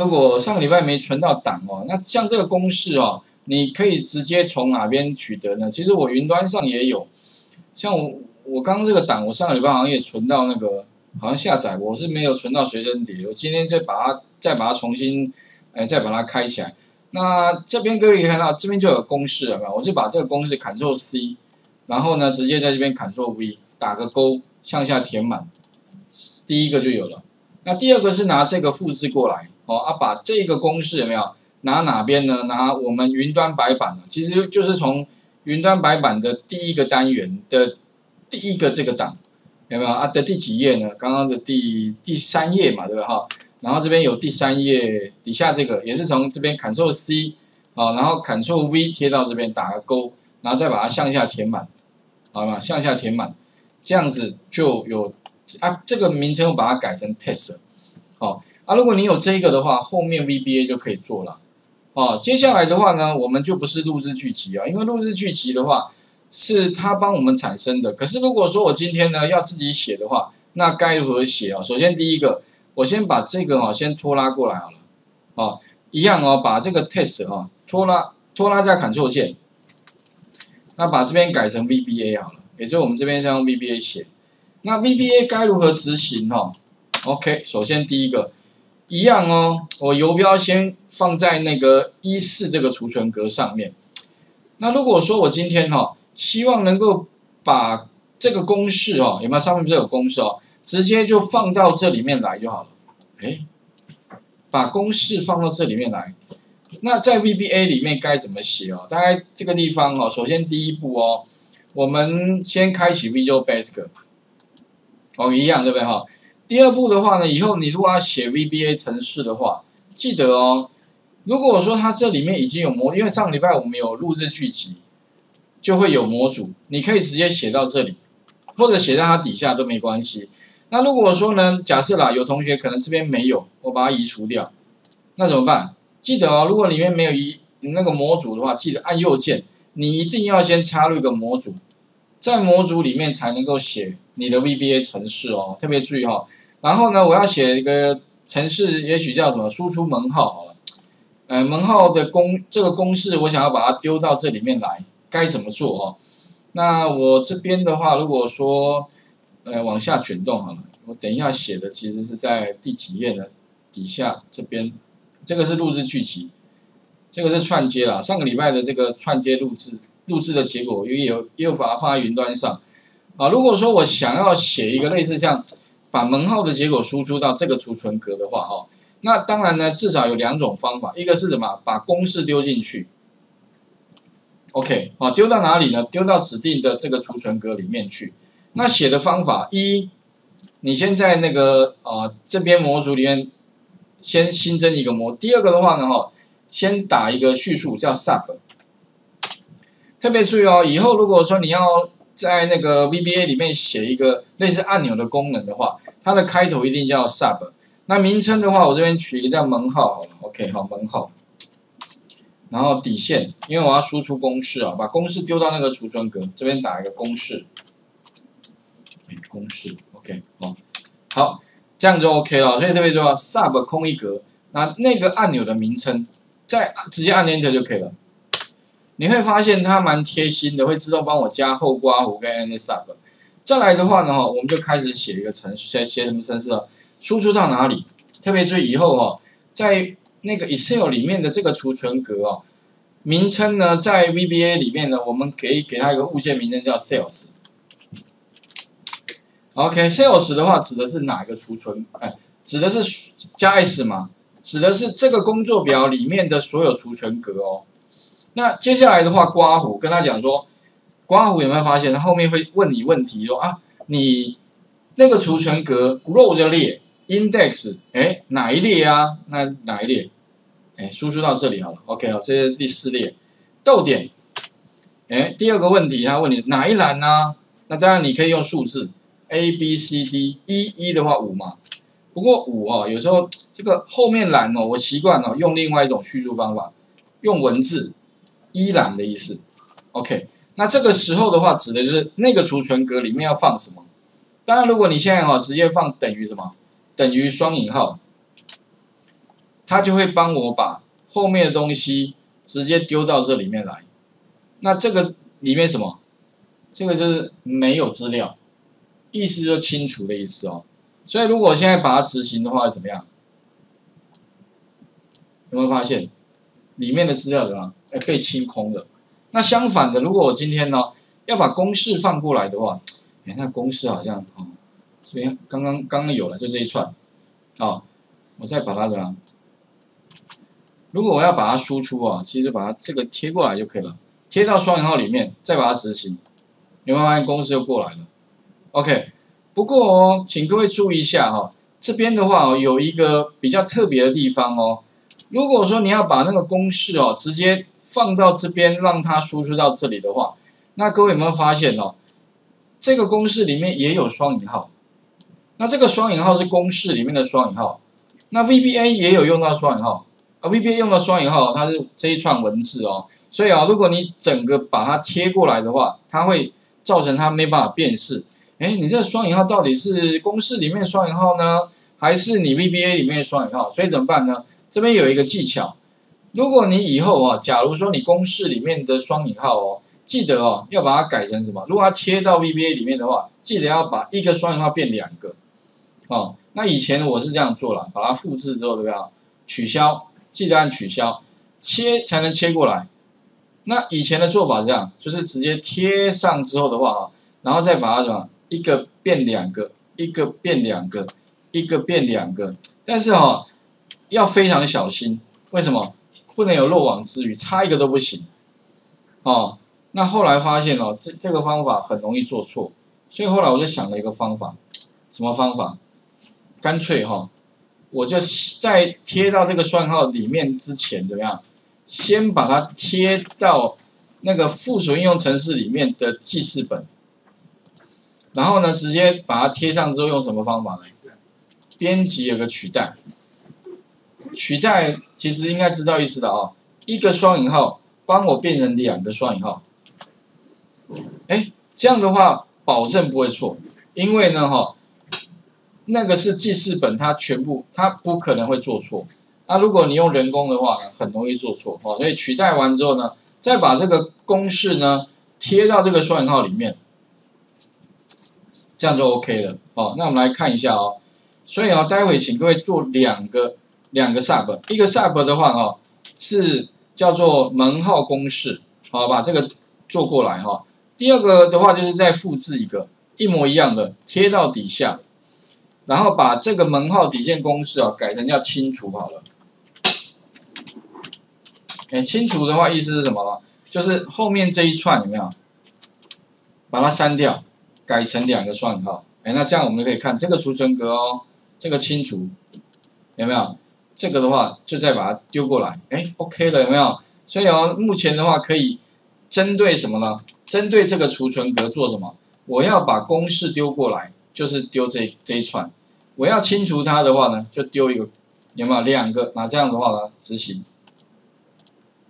如果上个礼拜没存到档哦，那像这个公式哦，你可以直接从哪边取得呢？其实我云端上也有，像我我刚这个档，我上个礼拜好像也存到那个，好像下载我是没有存到随身碟，我今天再把它再把它重新，哎，再把它开起来。那这边各位可以看到，这边就有公式了嘛？我是把这个公式 Ctrl C，然后呢，直接在这边 Ctrl V 打个勾，向下填满，第一个就有了。那第二个是拿这个复制过来。哦啊，把这个公式有没有拿哪边呢？拿我们云端白板其实就是从云端白板的第一个单元的第一个这个档有没有啊？的第几页呢？刚刚的第第三页嘛，对吧？哈，然后这边有第三页底下这个也是从这边 Ctrl C 啊，然后 Ctrl V 贴到这边打个勾，然后再把它向下填满，好吗？向下填满，这样子就有啊，这个名称我把它改成 Test，好。啊，如果你有这个的话，后面 VBA 就可以做了。哦，接下来的话呢，我们就不是录制剧集啊，因为录制剧集的话是它帮我们产生的。可是如果说我今天呢要自己写的话，那该如何写啊？首先第一个，我先把这个哦先拖拉过来好了。哦，一样哦，把这个 test 哈拖拉拖拉加 Ctrl 键，那把这边改成 VBA 好了，也就我们这边先用 VBA 写。那 VBA 该如何执行哈？OK，首先第一个。一样哦，我游标先放在那个一四这个储存格上面。那如果说我今天哈，希望能够把这个公式哦，有没有上面不是有公式哦，直接就放到这里面来就好了。哎，把公式放到这里面来。那在 VBA 里面该怎么写哦？大概这个地方哦，首先第一步哦，我们先开启 Visual Basic，哦，一样对不对哈？第二步的话呢，以后你如果要写 VBA 程式的话，记得哦，如果说它这里面已经有模，因为上个礼拜我们有录制剧集，就会有模组，你可以直接写到这里，或者写在它底下都没关系。那如果说呢，假设啦，有同学可能这边没有，我把它移除掉，那怎么办？记得哦，如果里面没有移那个模组的话，记得按右键，你一定要先插入一个模组，在模组里面才能够写你的 VBA 程式哦，特别注意哈。然后呢，我要写一个程式，也许叫什么输出门号好了，呃，门号的公这个公式，我想要把它丢到这里面来，该怎么做哦？那我这边的话，如果说呃往下卷动好了，我等一下写的其实是在第几页呢？底下这边，这个是录制剧集，这个是串接啦。上个礼拜的这个串接录制录制的结果，又有也有把它放在云端上啊。如果说我想要写一个类似像。把门号的结果输出到这个储存格的话，哦，那当然呢，至少有两种方法，一个是什么？把公式丢进去，OK，好，丢到哪里呢？丢到指定的这个储存格里面去。那写的方法一，你先在那个啊这边模组里面先新增一个模。第二个的话呢，哈，先打一个叙述叫 sub。特别注意哦，以后如果说你要在那个 VBA 里面写一个类似按钮的功能的话，它的开头一定叫 sub。那名称的话，我这边取一个叫门号好了，OK，好门号。然后底线，因为我要输出公式啊，把公式丢到那个储存格，这边打一个公式。公式，OK，好，好，这样就 OK 了。所以特别重要，sub 空一格，那那个按钮的名称，再直接按 Enter 就可以了。你会发现它蛮贴心的，会自动帮我加后刮弧跟 End sub。再来的话呢，哈，我们就开始写一个程序，写写什么程式啊？输出到哪里？特别注意以后哦，在那个 Excel 里面的这个储存格哦，名称呢，在 VBA 里面呢，我们可以给它一个物件名称叫 Sales。OK，Sales 的话指的是哪一个储存？哎，指的是加 S 嘛？指的是这个工作表里面的所有储存格哦。那接下来的话，刮胡跟他讲说，刮胡有没有发现他后面会问你问题说啊，你那个储存格 row 的列 index 哎哪一列啊？那哪一列？哎，输出到这里好了，OK 好，这是第四列，逗点。哎，第二个问题他问你哪一栏呢？那当然你可以用数字 A B C D 一一的话五嘛，不过五哦，有时候这个后面栏哦，我习惯哦用另外一种叙述方法，用文字。依然的意思，OK，那这个时候的话，指的就是那个储存格里面要放什么。当然，如果你现在哈直接放等于什么，等于双引号，它就会帮我把后面的东西直接丢到这里面来。那这个里面什么？这个就是没有资料，意思就清除的意思哦。所以如果现在把它执行的话，怎么样？有没有发现里面的资料怎么？哎，被清空了。那相反的，如果我今天呢要把公式放过来的话，哎，那公式好像哦，这边刚刚刚刚有了，就这一串，哦，我再把它怎样？如果我要把它输出啊，其实把它这个贴过来就可以了，贴到双引号里面，再把它执行，你会发现公式又过来了？OK，不过哦，请各位注意一下哈，这边的话哦，有一个比较特别的地方哦，如果说你要把那个公式哦直接放到这边，让它输出到这里的话，那各位有没有发现哦？这个公式里面也有双引号，那这个双引号是公式里面的双引号，那 VBA 也有用到双引号。啊，VBA 用到双引号，它是这一串文字哦，所以啊，如果你整个把它贴过来的话，它会造成它没办法辨识。哎，你这双引号到底是公式里面双引号呢，还是你 VBA 里面双引号？所以怎么办呢？这边有一个技巧，如果你以后啊，假如说你公式里面的双引号哦，记得哦，要把它改成什么？如果它贴到 VBA 里面的话，记得要把一个双引号变两个。哦，那以前我是这样做了，把它复制之后，对不对？取消。记得按取消，切才能切过来。那以前的做法这样，就是直接贴上之后的话啊，然后再把它什么一个变两个，一个变两个，一个变两个。但是哈，要非常小心，为什么？不能有漏网之鱼，差一个都不行。哦，那后来发现哦，这这个方法很容易做错，所以后来我就想了一个方法，什么方法？干脆哈。我就在贴到这个算号里面之前怎么样？先把它贴到那个附属应用程式里面的记事本，然后呢，直接把它贴上之后用什么方法呢？编辑有个取代，取代其实应该知道意思的啊，一个双引号帮我变成两个双引号，哎，这样的话保证不会错，因为呢哈。那个是记事本，它全部它不可能会做错。那如果你用人工的话呢，很容易做错哦。所以取代完之后呢，再把这个公式呢贴到这个双引号里面，这样就 OK 了哦。那我们来看一下哦。所以啊，待会请各位做两个两个 sub，一个 sub 的话哦是叫做门号公式，好把这个做过来哈。第二个的话就是再复制一个一模一样的贴到底下。然后把这个门号底线公式啊改成叫清除好了。哎，清除的话意思是什么？就是后面这一串有没有？把它删掉，改成两个双引号。哎，那这样我们可以看这个储存格哦，这个清除有没有？这个的话就再把它丢过来。哎，OK 了有没有？所以哦，目前的话可以针对什么呢？针对这个储存格做什么？我要把公式丢过来，就是丢这这一串。我要清除它的话呢，就丢一个，有没有两个？那这样的话呢，执行，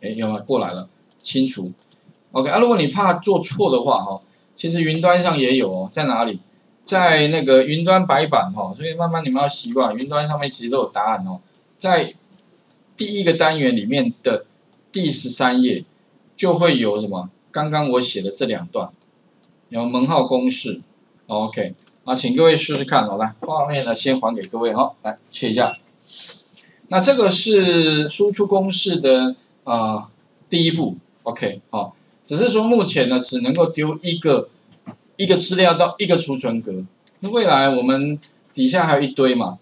哎，有没有过来了？清除，OK 啊。如果你怕做错的话，哈，其实云端上也有哦，在哪里？在那个云端白板哈，所以慢慢你们要习惯，云端上面其实都有答案哦。在第一个单元里面的第十三页，就会有什么？刚刚我写的这两段，有门号公式，OK。啊，请各位试试看，好来，画面呢先还给各位哈，来切一下。那这个是输出公式的啊第一步，OK，好，只是说目前呢只能够丢一个一个资料到一个储存格，那未来我们底下还有一堆嘛，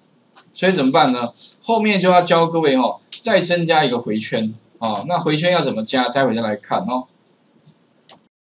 所以怎么办呢？后面就要教各位哦，再增加一个回圈啊，那回圈要怎么加？待会再来看哦。